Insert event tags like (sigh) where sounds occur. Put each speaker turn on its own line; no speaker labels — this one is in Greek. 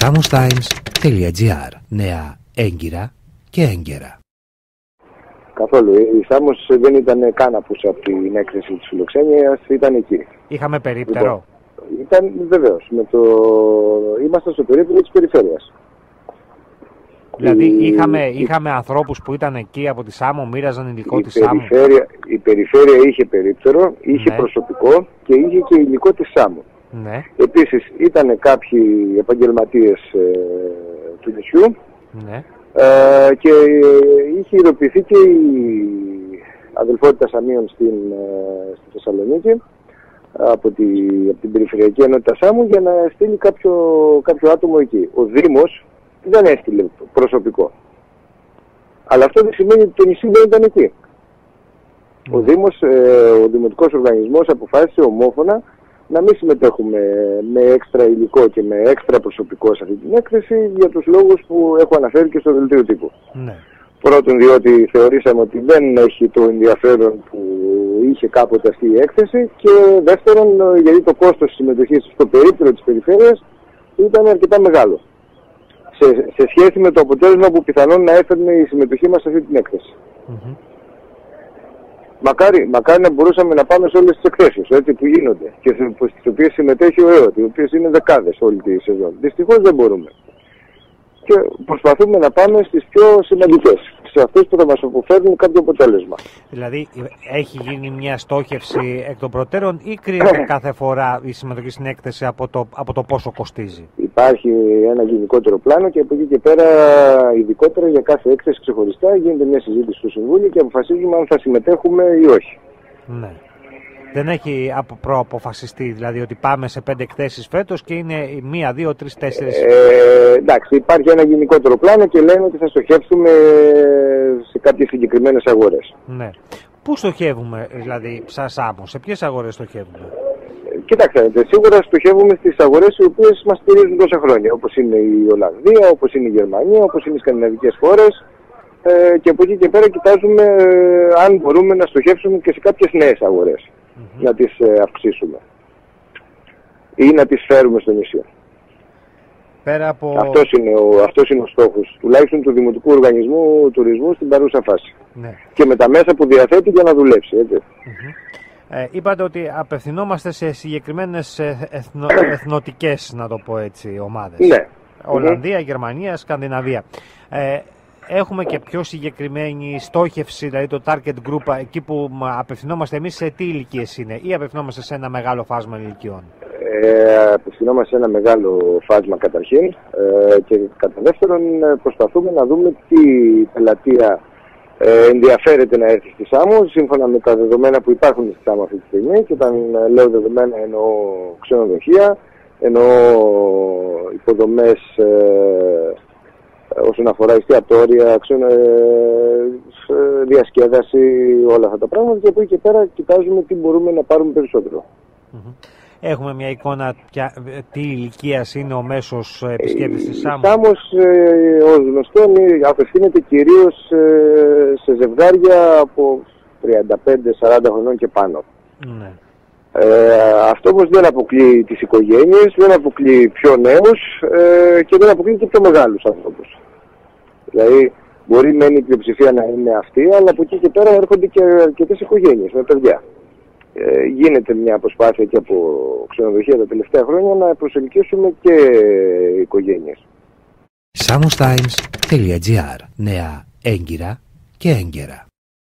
samustimes.gr Νέα έγκυρα και έγκαιρα.
Καθόλου. Η Σάμος δεν ήταν καν απούσα από την έκθεση της φιλοξένειας, ήταν εκεί.
Είχαμε περίπτερο.
Λοιπόν, ήταν βεβαίως. Με το... Ήμασταν στο περίπτερο της περιφέρειας.
Δηλαδή
Η-
είχαμε,
η-
είχαμε ανθρώπους που ήταν εκεί από τη Σάμο, μοίραζαν υλικό
η
της Σάμο.
περιφέρεια, η περιφέρεια είχε περίπτερο, είχε
Ναι.
προσωπικό και είχε και υλικό της Σάμου.
Ναι,
Επίσης ήταν κάποιοι επαγγελματίες ε, του νησιού
ναι.
ε, και είχε υλοποιηθεί και η αδελφότητα Σαμίων στην, ε, στη Θεσσαλονίκη από, τη, από την Περιφερειακή Ενότητα Σάμου για να στείλει κάποιο, κάποιο άτομο εκεί. Ο Δήμος δεν έστειλε προσωπικό. Αλλά αυτό δεν σημαίνει ότι το νησί δεν ήταν εκεί. Ο Δήμος, ε, ο Δημοτικός Οργανισμός αποφάσισε ομόφωνα να μην συμμετέχουμε με έξτρα υλικό και με έξτρα προσωπικό σε αυτή την έκθεση για τους λόγους που έχω αναφέρει και στο δελτίο τύπου.
ναι.
Πρώτον διότι θεωρήσαμε ότι δεν έχει το ενδιαφέρον που είχε κάποτε αυτή η έκθεση και δεύτερον ε, γιατί το κόστος της συμμετοχής στο περίπτερο της περιφέρειας ήταν αρκετά μεγάλο σε, σε σχέση με το αποτέλεσμα που πιθανόν να έφερνε η συμμετοχή μας σε αυτή την έκθεση.
Μμμ.
Μακάρι, μακάρι να μπορούσαμε να πάμε σε όλες τις εκθέσεις έτσι, που γίνονται και σε- που- στις οποίες συμμετέχει ο ΕΟΤ, οι οποίες είναι δεκάδες όλη τη σεζόν. Δυστυχώς δεν μπορούμε. Και προσπαθούμε να πάμε στις πιο σημαντικές, σε αυτές που θα μας αποφέρουν κάποιο αποτέλεσμα.
Δηλαδή έχει γίνει μια στόχευση εκ των προτέρων ή κρίνεται (coughs) κάθε φορά η συμμετοχή στην έκθεση από το, από το πόσο κοστίζει;
Υπάρχει ένα γενικότερο πλάνο και από εκεί και πέρα, ειδικότερα για κάθε έκθεση ξεχωριστά, γίνεται μια συζήτηση στο Συμβούλιο και αποφασίζουμε αν θα συμμετέχουμε ή όχι.
Ναι. Δεν έχει απο- προαποφασιστεί δηλαδή ότι πάμε σε πέντε εκθέσεις φέτος και είναι η μία, δύο, τρεις, τέσσερις;
Ε, εντάξει, υπάρχει ένα γενικότερο πλάνο και λένε ότι θα στοχεύσουμε σε κάποιες συγκεκριμένες αγορές.
Ναι. Πού στοχεύουμε δηλαδή σαν Σάμος, σε ποιες αγορές στοχεύουμε;
Ε, Κοιτάξτε, σίγουρα στοχεύουμε στις αγορές οι οποίες μας στηρίζουν τόσα χρόνια, όπως είναι η Ολλανδία, όπως είναι η Γερμανία, όπως είναι οι σκανδιναβικές χώρες ε, και από εκεί και πέρα κοιτάζουμε ε, αν μπορούμε να στοχεύσουμε και σε κάποιες νέες αγορές, να τις ε, αυξήσουμε ή να τις φέρουμε στο νησί.
Πέρα από...
Αυτός, είναι ο, αυτός είναι ο στόχος, τουλάχιστον του Δημοτικού Οργανισμού Τουρισμού στην παρούσα φάση.
Ναι.
Και με τα μέσα που διαθέτει για να δουλέψει. Έτσι.
Ε, είπατε ότι απευθυνόμαστε σε συγκεκριμένες ε, εθνο, εθνοτικές, να το πω έτσι, ομάδες.
Ναι.
Ολλανδία, Γερμανία, Σκανδιναβία. Ε, έχουμε και πιο συγκεκριμένη στόχευση, δηλαδή το target group, εκεί που μ, απευθυνόμαστε εμείς σε τι ηλικίες είναι ή απευθυνόμαστε σε ένα μεγάλο φάσμα ηλικιών;
Ε, απευθυνόμαστε σε ένα μεγάλο φάσμα καταρχήν ε, και κατά δεύτερον ε, προσπαθούμε να δούμε τι πελατεία ε, ενδιαφέρεται να έρθει στη Σάμο σύμφωνα με τα δεδομένα που υπάρχουν στη Σάμο αυτή τη στιγμή. Και όταν ε, λέω δεδομένα εννοώ ξενοδοχεία, εννοώ υποδομές ε, όσον αφορά εστιατόρια, ξενο, ε, ε, διασκέδαση, όλα αυτά τα πράγματα. Και από εκεί και πέρα κοιτάζουμε τι μπορούμε να πάρουμε περισσότερο.
Έχουμε μια εικόνα ποια, ε, τι ηλικίας είναι ο μέσος επισκέπτης της
Η
Σάμου.
Σάμος, ε, ως γνωστόν, ε, απευθύνεται κυρίως ε, σε ζευγάρια από 35-40 χρονών και πάνω.
Ναι.
Ε, αυτό όμως δεν αποκλείει τις οικογένειες, δεν αποκλείει πιο νέους ε, και δεν αποκλείει και πιο μεγάλους ανθρώπους. Δηλαδή, μπορεί μεν η πλειοψηφία να είναι αυτή, αλλά από εκεί και πέρα έρχονται και αρκετές οικογένειες με παιδιά. Ε, γίνεται μια προσπάθεια και από ξενοδοχεία τα τελευταία χρόνια να προσελκύσουμε και οικογένειες.
samustimes.gr Νέα έγκυρα και έγκαιρα.